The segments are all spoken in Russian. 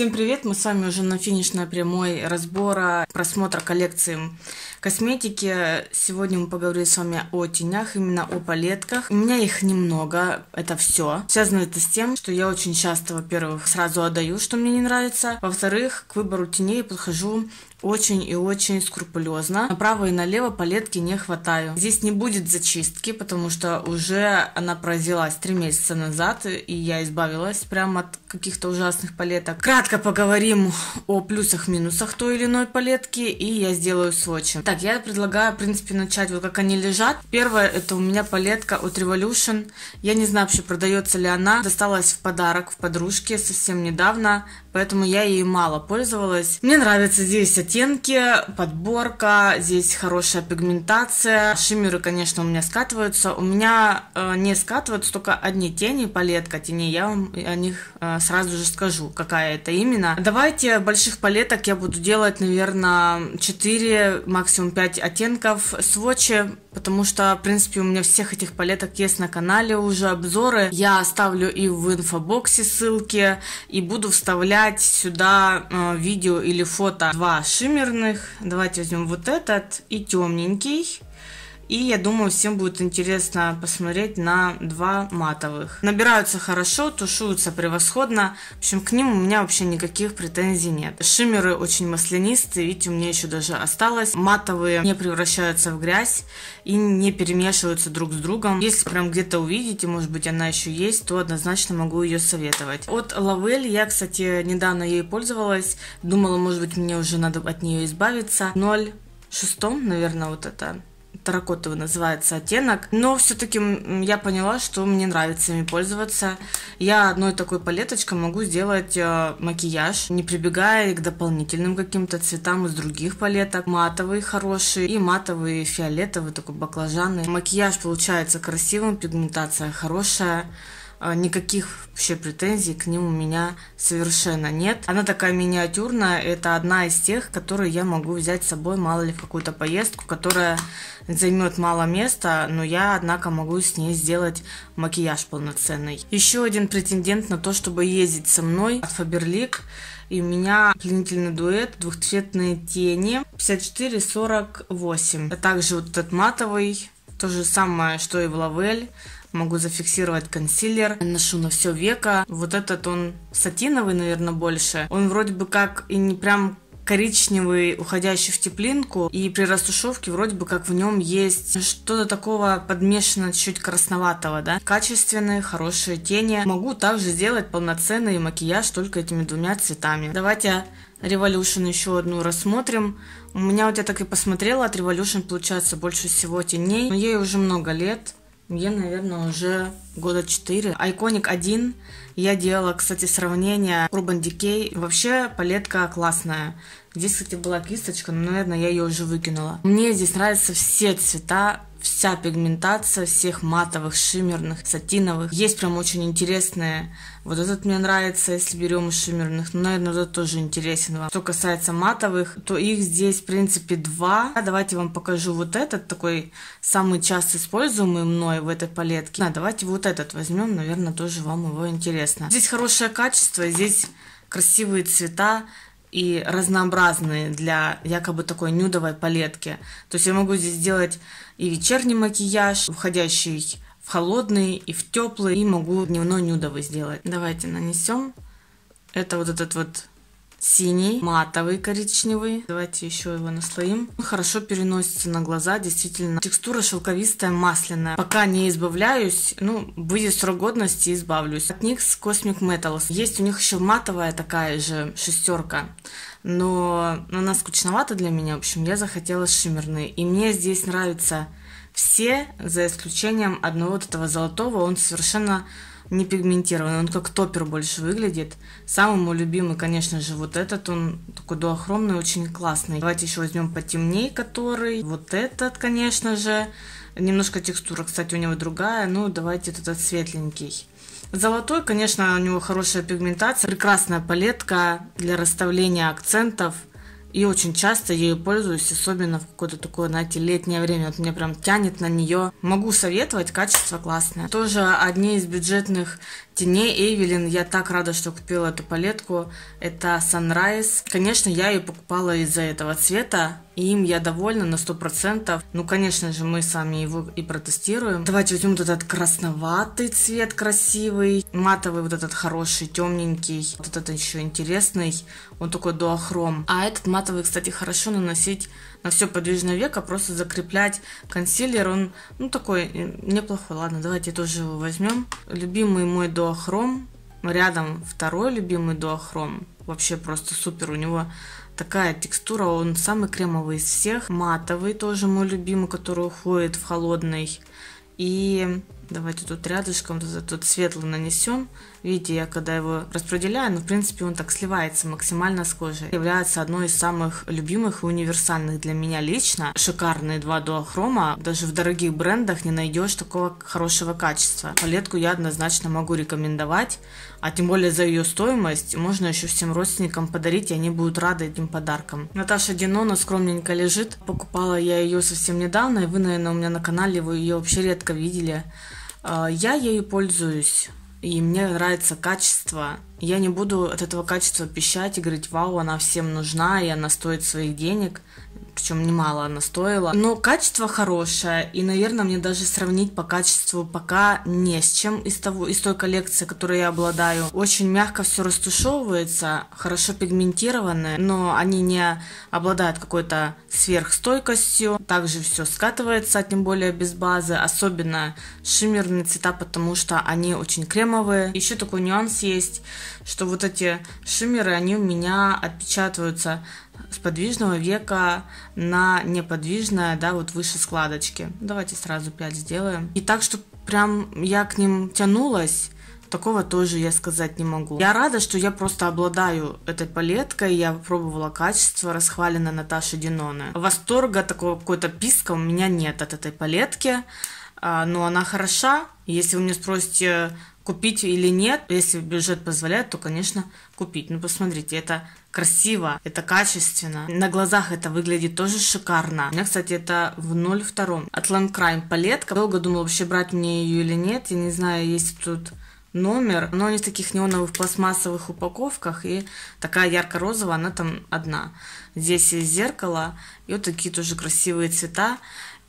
Всем привет! Мы с вами уже на финишной прямой разбора просмотра коллекции косметики. Сегодня мы поговорим с вами о тенях, именно о палетках. У меня их немного, это все. Связано это с тем, что я очень часто, во-первых, сразу отдаю, что мне не нравится. Во-вторых, к выбору теней подхожу очень и очень скрупулезно. Направо и налево палетки не хватаю. Здесь не будет зачистки, потому что уже она произвелась три месяца назад, и я избавилась прямо от каких-то ужасных палеток. Кратко поговорим о плюсах-минусах той или иной палетки, и я сделаю сводчи. Так, я предлагаю, в принципе, начать вот как они лежат. Первое, это у меня палетка от Revolution. Я не знаю вообще, продается ли она. Досталась в подарок в подружке совсем недавно, поэтому я ей мало пользовалась. Мне нравится здесь оттенки, подборка, здесь хорошая пигментация. Шиммеры, конечно, у меня скатываются. У меня э, не скатываются только одни тени, палетка теней. Я вам о них э, сразу же скажу, какая это именно. Давайте больших палеток я буду делать, наверное, 4, максимум 5 оттенков сводчи потому что, в принципе, у меня всех этих палеток есть на канале уже обзоры. Я оставлю и в инфобоксе ссылки, и буду вставлять сюда э, видео или фото два шиммерных. Давайте возьмем вот этот и темненький. И я думаю, всем будет интересно посмотреть на два матовых. Набираются хорошо, тушуются превосходно. В общем, к ним у меня вообще никаких претензий нет. Шиммеры очень маслянистые, видите, у меня еще даже осталось. Матовые не превращаются в грязь и не перемешиваются друг с другом. Если прям где-то увидите, может быть она еще есть, то однозначно могу ее советовать. От Лавель я, кстати, недавно ей пользовалась. Думала, может быть, мне уже надо от нее избавиться. 0 шестом, наверное, вот это таракотовый называется оттенок. Но все-таки я поняла, что мне нравится ими пользоваться. Я одной такой палеточкой могу сделать э, макияж, не прибегая к дополнительным каким-то цветам из других палеток. Матовый хороший и матовый фиолетовый, такой баклажанный. Макияж получается красивым, пигментация хорошая. А, никаких вообще претензий к ним у меня совершенно нет. Она такая миниатюрная, это одна из тех, которые я могу взять с собой, мало ли, в какую-то поездку, которая займет мало места, но я, однако, могу с ней сделать макияж полноценный. Еще один претендент на то, чтобы ездить со мной от Faberlic. И у меня пленительный дуэт, двухцветные тени, 54-48. А также вот этот матовый, то же самое, что и в Лавель могу зафиксировать консилер, ношу на все веко. Вот этот он сатиновый, наверное, больше. Он вроде бы как и не прям коричневый, уходящий в теплинку, и при растушевке вроде бы как в нем есть что-то такого подмешано чуть красноватого, да. Качественные, хорошие тени. Могу также сделать полноценный макияж только этими двумя цветами. Давайте Revolution еще одну рассмотрим. У меня вот я так и посмотрела, от Revolution получается больше всего теней, но ей уже много лет. Мне, наверное, уже года 4. Iconic 1 я делала, кстати, сравнение Urban Decay. Вообще палетка классная. Здесь, кстати, была кисточка, но, наверное, я ее уже выкинула. Мне здесь нравятся все цвета вся пигментация всех матовых, шиммерных, сатиновых. Есть прям очень интересные. Вот этот мне нравится, если берем из шиммерных. Ну, наверное, этот тоже интересен вам. Что касается матовых, то их здесь, в принципе, два. Давайте вам покажу вот этот, такой самый часто используемый мной в этой палетке. А, давайте вот этот возьмем, наверное, тоже вам его интересно. Здесь хорошее качество, здесь красивые цвета и разнообразные для якобы такой нюдовой палетки. То есть я могу здесь сделать и вечерний макияж, входящий в холодный и в теплый, и могу дневной нюдовый сделать. Давайте нанесем. Это вот этот вот синий, матовый коричневый. Давайте еще его наслоим. Хорошо переносится на глаза, действительно. Текстура шелковистая, масляная. Пока не избавляюсь, ну, будет срок годности, избавлюсь. От NYX Cosmic Metals. Есть у них еще матовая такая же шестерка. Но она скучновата для меня, в общем, я захотела шиммерный. И мне здесь нравятся все, за исключением одного вот этого золотого. Он совершенно не пигментированный, он как топер больше выглядит. Самый мой любимый, конечно же, вот этот, он такой дуохромный, очень классный. Давайте еще возьмем потемней, который. Вот этот, конечно же. Немножко текстура, кстати, у него другая. Ну, давайте этот светленький. Золотой, конечно, у него хорошая пигментация. Прекрасная палетка для расставления акцентов. И очень часто ею пользуюсь, особенно в какое-то такое, знаете, летнее время. Вот мне прям тянет на нее. Могу советовать, качество классное. Тоже одни из бюджетных теней Эйвелин. Я так рада, что купила эту палетку. Это Sunrise. Конечно, я ее покупала из-за этого цвета. Им я довольна на 100%. Ну, конечно же, мы сами его и протестируем. Давайте возьмем вот этот красноватый цвет красивый. Матовый вот этот хороший, темненький. Вот этот еще интересный. Он такой дуохром. А этот матовый, кстати, хорошо наносить на все подвижное веко, просто закреплять консилер. Он, ну, такой э, неплохой. Ладно, давайте тоже его возьмем. Любимый мой дуохром. Рядом второй любимый дуохром. Вообще просто супер. У него такая текстура, он самый кремовый из всех. Матовый тоже мой любимый, который уходит в холодный. И давайте тут рядышком тут, тут светлый нанесем. Видите, я когда его распределяю, ну, в принципе, он так сливается максимально с кожей. Является одной из самых любимых и универсальных для меня лично. Шикарные два дуохрома. Даже в дорогих брендах не найдешь такого хорошего качества. Палетку я однозначно могу рекомендовать. А тем более за ее стоимость можно еще всем родственникам подарить, и они будут рады этим подаркам. Наташа Динона скромненько лежит. Покупала я ее совсем недавно, и вы, наверное, у меня на канале вы ее вообще редко видели. А, я ею пользуюсь и мне нравится качество. Я не буду от этого качества пищать и говорить, вау, она всем нужна, и она стоит своих денег причем немало она стоила. Но качество хорошее, и, наверное, мне даже сравнить по качеству пока не с чем из, того, из той коллекции, которой я обладаю. Очень мягко все растушевывается, хорошо пигментированное, но они не обладают какой-то сверхстойкостью. Также все скатывается, тем более без базы, особенно шиммерные цвета, потому что они очень кремовые. Еще такой нюанс есть, что вот эти шиммеры, они у меня отпечатываются с подвижного века на неподвижное, да, вот выше складочки. Давайте сразу 5 сделаем. И так, что прям я к ним тянулась, такого тоже я сказать не могу. Я рада, что я просто обладаю этой палеткой, я пробовала качество, расхваленное Наташи Диноне. Восторга такого какой-то писка у меня нет от этой палетки, а, но она хороша. Если вы меня спросите, купить или нет, если бюджет позволяет, то, конечно, купить. Ну, посмотрите, это красиво, это качественно. На глазах это выглядит тоже шикарно. У меня, кстати, это в 0,2. От Crime палетка. Долго думала вообще брать мне ее или нет. Я не знаю, есть тут номер, но они в таких неоновых пластмассовых упаковках, и такая ярко-розовая, она там одна. Здесь есть зеркало, и вот такие тоже красивые цвета.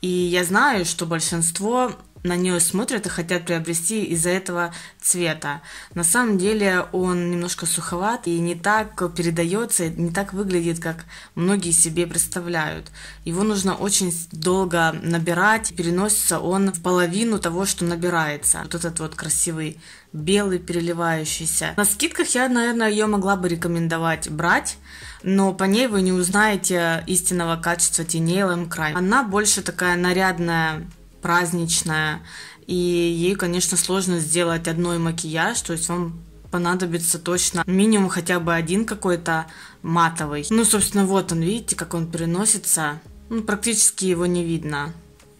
И я знаю, что большинство на нее смотрят и хотят приобрести из-за этого цвета. На самом деле он немножко суховат и не так передается, не так выглядит, как многие себе представляют. Его нужно очень долго набирать, переносится он в половину того, что набирается. Вот этот вот красивый белый переливающийся. На скидках я, наверное, ее могла бы рекомендовать брать, но по ней вы не узнаете истинного качества теней Lime Crime. Она больше такая нарядная праздничная, и ей, конечно, сложно сделать одной макияж, то есть вам понадобится точно минимум хотя бы один какой-то матовый. Ну, собственно, вот он, видите, как он переносится. Ну, практически его не видно.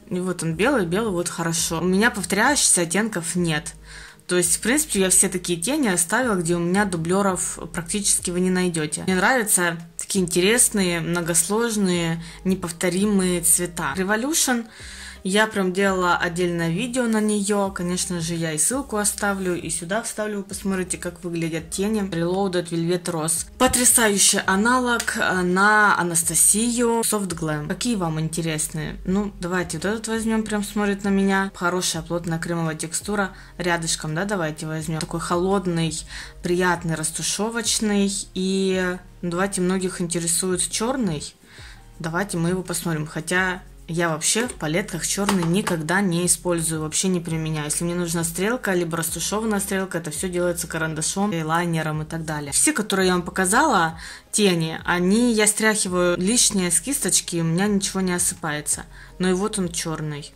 И вот он белый, белый, вот хорошо. У меня повторяющихся оттенков нет. То есть, в принципе, я все такие тени оставила, где у меня дублеров практически вы не найдете. Мне нравятся такие интересные, многосложные, неповторимые цвета. Revolution я прям делала отдельное видео на нее. Конечно же, я и ссылку оставлю, и сюда вставлю. Посмотрите, как выглядят тени. Reloaded Velvet Rose. Потрясающий аналог на Анастасию Soft Glam. Какие вам интересные? Ну, давайте вот этот возьмем, прям смотрит на меня. Хорошая плотная кремовая текстура. Рядышком, да, давайте возьмем. Такой холодный, приятный, растушевочный. И ну, давайте многих интересует черный. Давайте мы его посмотрим. Хотя я вообще в палетках черный никогда не использую, вообще не применяю. Если мне нужна стрелка, либо растушеванная стрелка, это все делается карандашом, лайнером и так далее. Все, которые я вам показала, тени, они я стряхиваю лишние с кисточки, и у меня ничего не осыпается. Но и вот он черный.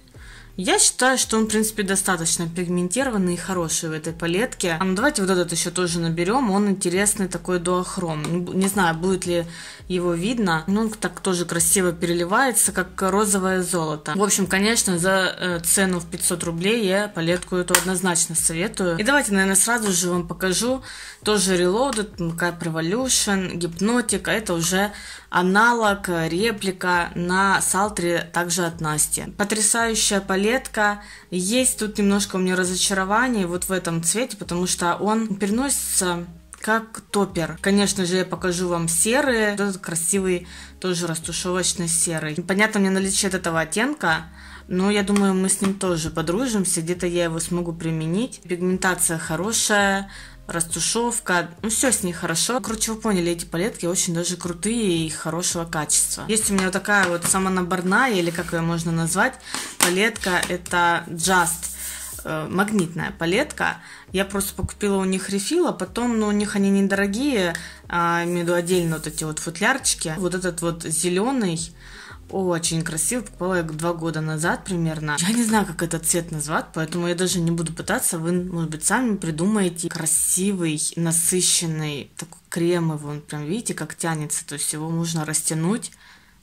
Я считаю, что он, в принципе, достаточно пигментированный и хороший в этой палетке. А ну давайте вот этот еще тоже наберем. Он интересный такой дуохром. Не знаю, будет ли его видно. Но он так тоже красиво переливается, как розовое золото. В общем, конечно, за э, цену в 500 рублей я палетку эту однозначно советую. И давайте, наверное, сразу же вам покажу тоже Reloaded, Makeup Revolution, Гипнотик. Это уже аналог, реплика на Салтре также от Насти. Потрясающая палетка. Есть тут немножко у меня разочарование вот в этом цвете, потому что он переносится как топер. Конечно же, я покажу вам серые. Этот красивый, тоже растушевочный серый. Понятно мне наличие этого оттенка, но я думаю, мы с ним тоже подружимся. Где-то я его смогу применить. Пигментация хорошая, растушевка, ну все с ней хорошо. Короче, вы поняли, эти палетки очень даже крутые и хорошего качества. Есть у меня вот такая вот самонаборная, или как ее можно назвать, палетка, это Just э, магнитная палетка. Я просто покупила у них рефил, а потом, ну, у них они недорогие, а, имею в виду отдельно вот эти вот футлярчики. Вот этот вот зеленый, очень красиво, покупала я два года назад примерно. Я не знаю, как этот цвет назвать, поэтому я даже не буду пытаться. Вы, может быть, сами придумаете красивый, насыщенный, такой кремовый. Он прям, видите, как тянется, то есть его можно растянуть.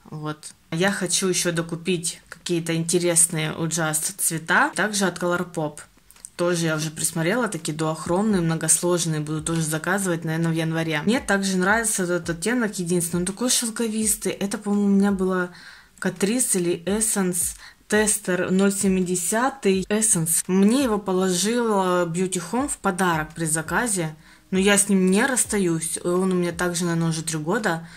Вот. Я хочу еще докупить какие-то интересные у Just цвета, также от Colourpop. Тоже я уже присмотрела, такие дуохромные, многосложные, буду тоже заказывать, наверное, в январе. Мне также нравится этот оттенок единственный, он такой шелковистый. Это, по-моему, у меня было Catrice или Essence тестер 070 Essence. Мне его положила Beauty Home в подарок при заказе, но я с ним не расстаюсь. Он у меня также, наверное, уже три года.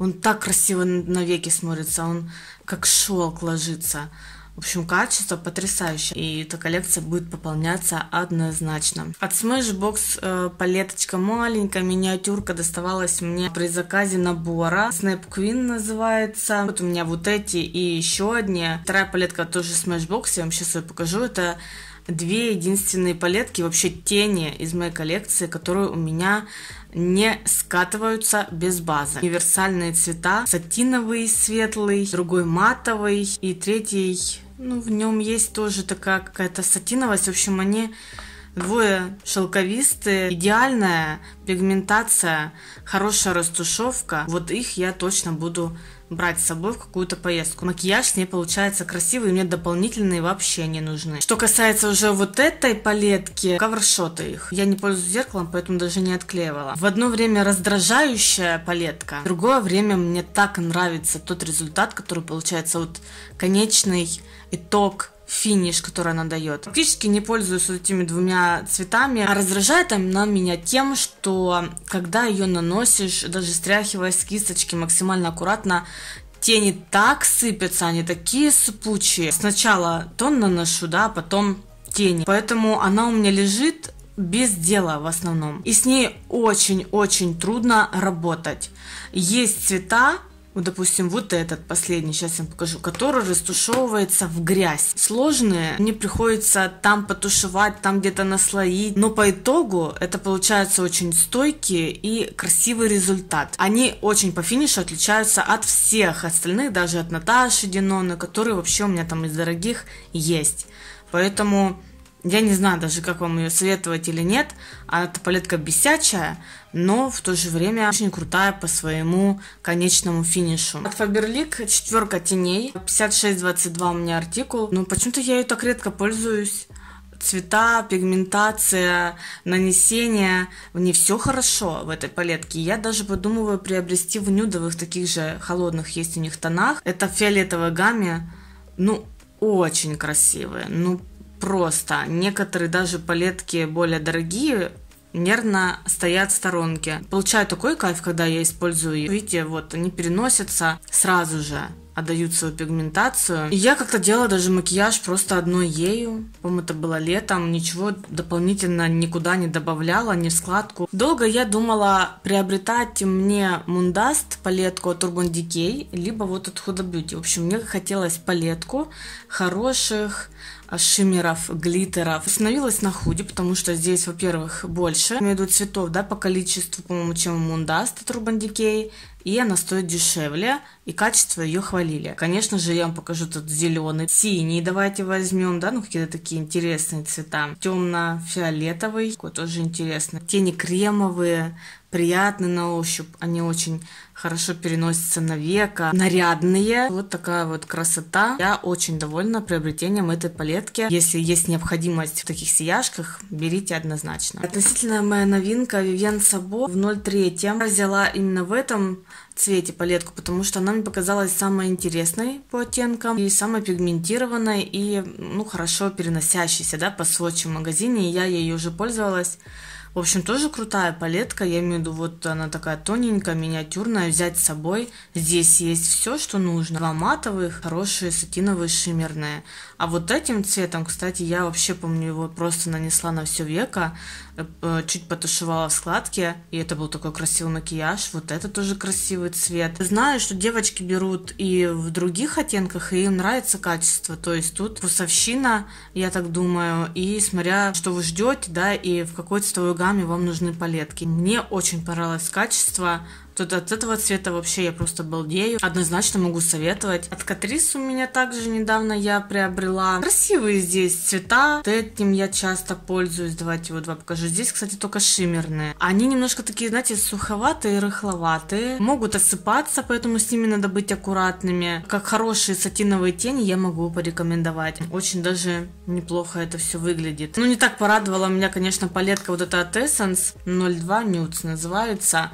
Он так красиво на веки смотрится, он как шелк ложится. В общем, качество потрясающее. И эта коллекция будет пополняться однозначно. От Smashbox э, палеточка маленькая, миниатюрка доставалась мне при заказе набора. Snap Queen называется. Вот у меня вот эти и еще одни. Вторая палетка тоже Smashbox. Я вам сейчас ее покажу. Это две единственные палетки, вообще тени из моей коллекции, которые у меня не скатываются без базы. Универсальные цвета. Сатиновый светлый, другой матовый и третий ну, в нем есть тоже такая какая-то сатиновость. В общем, они двое шелковистые, идеальная пигментация, хорошая растушевка. Вот их я точно буду брать с собой в какую-то поездку. Макияж с получается красивый, мне дополнительные вообще не нужны. Что касается уже вот этой палетки, ковершоты их. Я не пользуюсь зеркалом, поэтому даже не отклеивала. В одно время раздражающая палетка, в другое время мне так нравится тот результат, который получается вот конечный итог финиш, который она дает. Практически не пользуюсь этими двумя цветами, а раздражает она меня тем, что когда ее наносишь, даже стряхивая с кисточки максимально аккуратно, тени так сыпятся, они такие сыпучие. Сначала тон наношу, да, потом тени. Поэтому она у меня лежит без дела в основном. И с ней очень-очень трудно работать. Есть цвета, вот, допустим, вот этот последний, сейчас я вам покажу, который растушевывается в грязь. Сложные, мне приходится там потушевать, там где-то наслоить, но по итогу это получается очень стойкий и красивый результат. Они очень по финишу отличаются от всех остальных, даже от Наташи Диноны, которые вообще у меня там из дорогих есть. Поэтому я не знаю даже, как вам ее советовать или нет. Она эта палетка бесячая, но в то же время очень крутая по своему конечному финишу. От Faberlic четверка теней, 5622 у меня артикул. Но почему-то я ее так редко пользуюсь цвета, пигментация, нанесение. В ней все хорошо в этой палетке. Я даже подумываю приобрести в нюдовых таких же холодных есть у них тонах. Это в фиолетовой гамме. Ну, очень красивые. Ну, просто. Некоторые даже палетки более дорогие нервно стоят в сторонке. Получаю такой кайф, когда я использую. Видите, вот они переносятся сразу же отдают свою пигментацию. И я как-то делала даже макияж просто одной ею. По-моему, это было летом. Ничего дополнительно никуда не добавляла, ни в складку. Долго я думала приобретать мне Мундаст палетку от Urban Decay, либо вот от Huda Beauty. В общем, мне хотелось палетку хороших шиммеров, глиттеров. Остановилась на худи, потому что здесь, во-первых, больше. Имею в виду цветов, да, по количеству, по-моему, чем Мундаст от Urban Decay. И она стоит дешевле, и качество ее хвалили. Конечно же, я вам покажу тут зеленый, синий. Давайте возьмем, да, ну какие-то такие интересные цвета. Темно-фиолетовый, такой тоже интересный. Тени кремовые, приятные на ощупь. Они очень хорошо переносятся на века, нарядные. Вот такая вот красота. Я очень довольна приобретением этой палетки. Если есть необходимость в таких сияшках, берите однозначно. Относительно моя новинка Vivienne Sabo в 03. Я взяла именно в этом цвете палетку, потому что она мне показалась самой интересной по оттенкам и самой пигментированной и ну хорошо переносящейся, да, по сводчу в магазине. И я ей уже пользовалась. В общем, тоже крутая палетка. Я имею в виду, вот она такая тоненькая, миниатюрная. Взять с собой. Здесь есть все, что нужно. Два матовых, хорошие, сатиновые, шиммерные. А вот этим цветом, кстати, я вообще помню его просто нанесла на все веко. Э, чуть потушевала в складке. И это был такой красивый макияж. Вот это тоже красивый цвет. Знаю, что девочки берут и в других оттенках, и им нравится качество. То есть тут вкусовщина, я так думаю. И смотря, что вы ждете, да, и в какой цветовой гамме вам нужны палетки. Мне очень понравилось качество. Тут от этого цвета вообще я просто балдею. Однозначно могу советовать. От Катрис у меня также недавно я приобрела. Красивые здесь цвета. Вот этим я часто пользуюсь. Давайте вот два покажу. Здесь, кстати, только шиммерные. Они немножко такие, знаете, суховатые, рыхловатые. Могут осыпаться, поэтому с ними надо быть аккуратными. Как хорошие сатиновые тени я могу порекомендовать. Очень даже неплохо это все выглядит. Ну, не так порадовала меня, конечно, палетка вот эта от Essence 02 Nudes называется.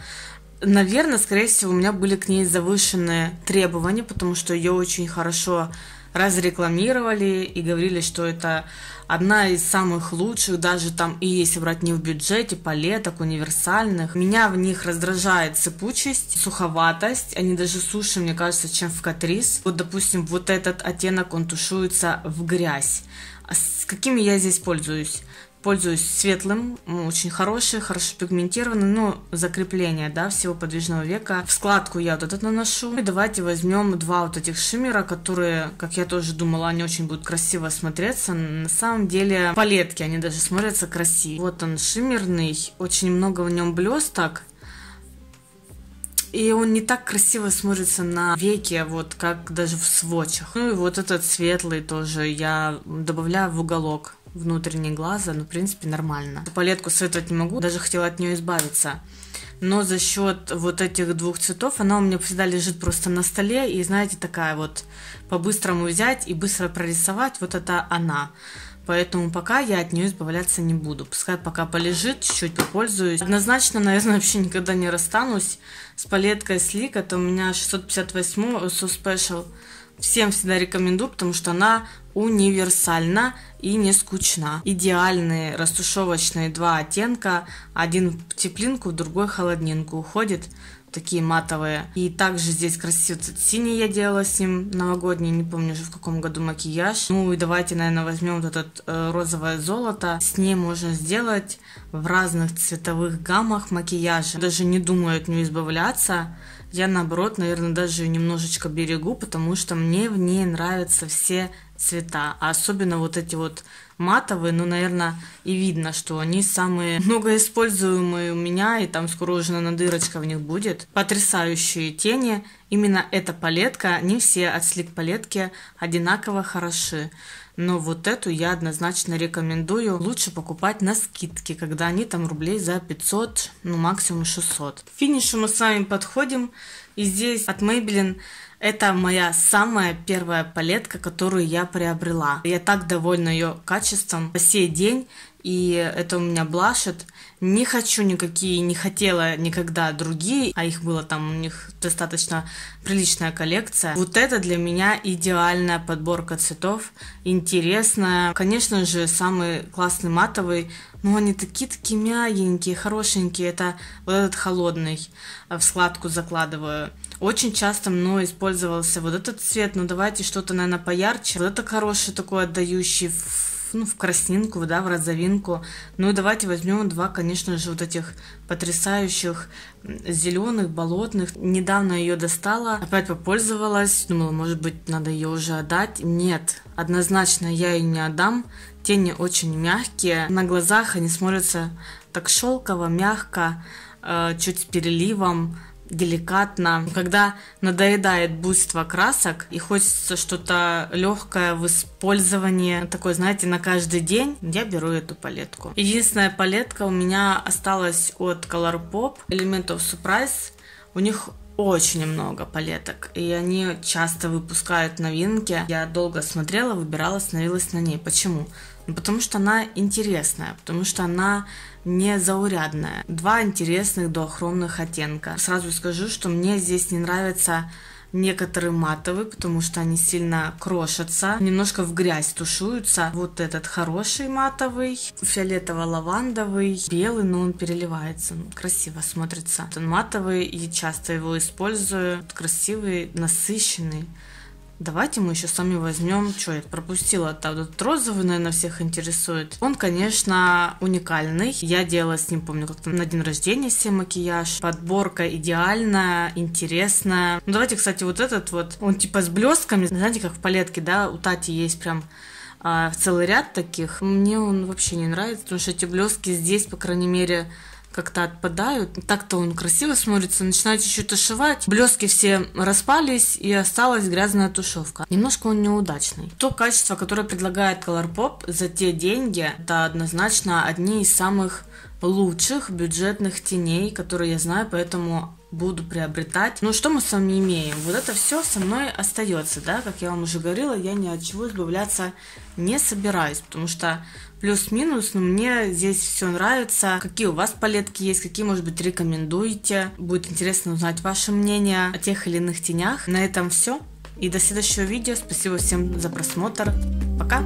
Наверное, скорее всего, у меня были к ней завышенные требования, потому что ее очень хорошо разрекламировали и говорили, что это одна из самых лучших, даже там и если брать не в бюджете, палеток, универсальных. Меня в них раздражает сыпучесть, суховатость, они даже суше, мне кажется, чем в Катрис. Вот, допустим, вот этот оттенок, он тушуется в грязь. А с какими я здесь пользуюсь? Пользуюсь светлым, очень хороший, хорошо пигментированный, но закрепление, да, всего подвижного века. В складку я вот этот наношу. И давайте возьмем два вот этих шиммера, которые, как я тоже думала, они очень будут красиво смотреться. На самом деле палетки, они даже смотрятся красиво. Вот он шиммерный, очень много в нем блесток. И он не так красиво смотрится на веке, вот как даже в сводчах. Ну и вот этот светлый тоже я добавляю в уголок внутренней глаза, ну, в принципе, нормально. Палетку советовать не могу, даже хотела от нее избавиться. Но за счет вот этих двух цветов она у меня всегда лежит просто на столе. И знаете, такая вот по-быстрому взять и быстро прорисовать, вот это она. Поэтому пока я от нее избавляться не буду. Пускай пока полежит, чуть-чуть попользуюсь. Однозначно, наверное, вообще никогда не расстанусь с палеткой Sleek. Это у меня 658 So Special. Всем всегда рекомендую, потому что она универсальна и не скучна. Идеальные растушевочные два оттенка, один в теплинку, другой холоднинку уходит такие матовые. И также здесь красивый синий я делала с ним новогодний, не помню уже в каком году макияж. Ну и давайте, наверное, возьмем вот этот э, розовое золото. С ней можно сделать в разных цветовых гаммах макияж. Даже не думаю от нее избавляться. Я наоборот, наверное, даже немножечко берегу, потому что мне в ней нравятся все цвета, а особенно вот эти вот матовые, ну, наверное, и видно, что они самые многоиспользуемые у меня, и там скоро уже на дырочка в них будет. Потрясающие тени. Именно эта палетка, не все от слик палетки одинаково хороши. Но вот эту я однозначно рекомендую лучше покупать на скидке, когда они там рублей за 500, ну максимум 600. К финишу мы с вами подходим. И здесь от Maybelline это моя самая первая палетка, которую я приобрела. Я так довольна ее качеством по сей день и это у меня блашет. Не хочу никакие, не хотела никогда другие, а их было там у них достаточно приличная коллекция. Вот это для меня идеальная подборка цветов, интересная. Конечно же, самый классный матовый, но они такие-такие мягенькие, хорошенькие. Это вот этот холодный, э, в складку закладываю. Очень часто мной использовался вот этот цвет, но давайте что-то, наверное, поярче. Вот это хороший такой отдающий ну, в краснинку, да, в розовинку. Ну и давайте возьмем два, конечно же, вот этих потрясающих зеленых, болотных. Недавно ее достала, опять попользовалась, думала, может быть, надо ее уже отдать. Нет, однозначно я ее не отдам. Тени очень мягкие, на глазах они смотрятся так шелково, мягко, э, чуть с переливом деликатно. Когда надоедает буйство красок и хочется что-то легкое в использовании, такое, знаете, на каждый день, я беру эту палетку. Единственная палетка у меня осталась от Colourpop Elemental Surprise. У них очень много палеток, и они часто выпускают новинки. Я долго смотрела, выбирала, остановилась на ней. Почему? Ну, потому что она интересная, потому что она не заурядная. Два интересных доохромных оттенка. Сразу скажу, что мне здесь не нравится некоторые матовые, потому что они сильно крошатся, немножко в грязь тушуются. Вот этот хороший матовый, фиолетово-лавандовый, белый, но он переливается, красиво смотрится. Он матовый и часто его использую. Красивый, насыщенный. Давайте мы еще сами возьмем, что я пропустила, там вот розовый, наверное, всех интересует. Он, конечно, уникальный. Я делала с ним, помню, как-то на день рождения себе макияж. Подборка идеальная, интересная. Ну, давайте, кстати, вот этот вот, он типа с блестками, знаете, как в палетке, да, у Тати есть прям а, целый ряд таких. Мне он вообще не нравится, потому что эти блестки здесь, по крайней мере, как-то отпадают. Так-то он красиво смотрится. Начинаете что-то шивать. Блески все распались и осталась грязная тушевка. Немножко он неудачный. То качество, которое предлагает Colourpop за те деньги, это однозначно одни из самых лучших бюджетных теней, которые я знаю, поэтому буду приобретать. Ну, что мы с вами имеем? Вот это все со мной остается, да, как я вам уже говорила, я ни от чего избавляться не собираюсь, потому что плюс-минус, но мне здесь все нравится. Какие у вас палетки есть, какие, может быть, рекомендуете. Будет интересно узнать ваше мнение о тех или иных тенях. На этом все. И до следующего видео. Спасибо всем за просмотр. Пока!